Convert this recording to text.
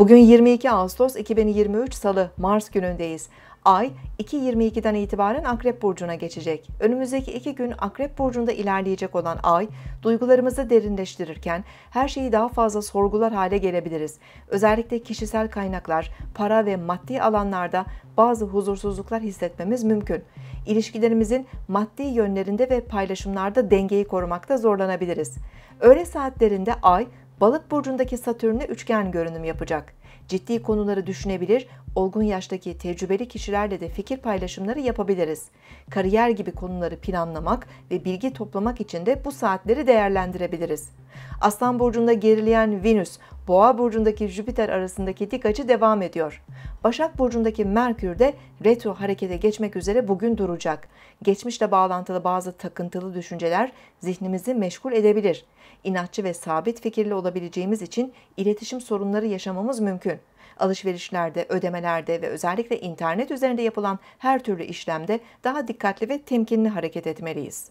Bugün 22 Ağustos 2023 Salı, Mars günündeyiz. Ay 2.22'den itibaren Akrep Burcu'na geçecek. Önümüzdeki iki gün Akrep Burcu'nda ilerleyecek olan Ay, duygularımızı derinleştirirken her şeyi daha fazla sorgular hale gelebiliriz. Özellikle kişisel kaynaklar, para ve maddi alanlarda bazı huzursuzluklar hissetmemiz mümkün. İlişkilerimizin maddi yönlerinde ve paylaşımlarda dengeyi korumakta zorlanabiliriz. Öğle saatlerinde Ay, Balık burcundaki Satürn'e üçgen görünüm yapacak. Ciddi konuları düşünebilir, olgun yaştaki tecrübeli kişilerle de fikir paylaşımları yapabiliriz. Kariyer gibi konuları planlamak ve bilgi toplamak için de bu saatleri değerlendirebiliriz. Aslan burcunda gerileyen Venüs, Boğa burcundaki Jüpiter arasındaki dik açı devam ediyor. Başak burcundaki Merkür de retro harekete geçmek üzere bugün duracak. Geçmişle bağlantılı bazı takıntılı düşünceler zihnimizi meşgul edebilir. İnatçı ve sabit fikirli olabileceğimiz için iletişim sorunları yaşamamız mümkün. Alışverişlerde, ödemelerde ve özellikle internet üzerinde yapılan her türlü işlemde daha dikkatli ve temkinli hareket etmeliyiz.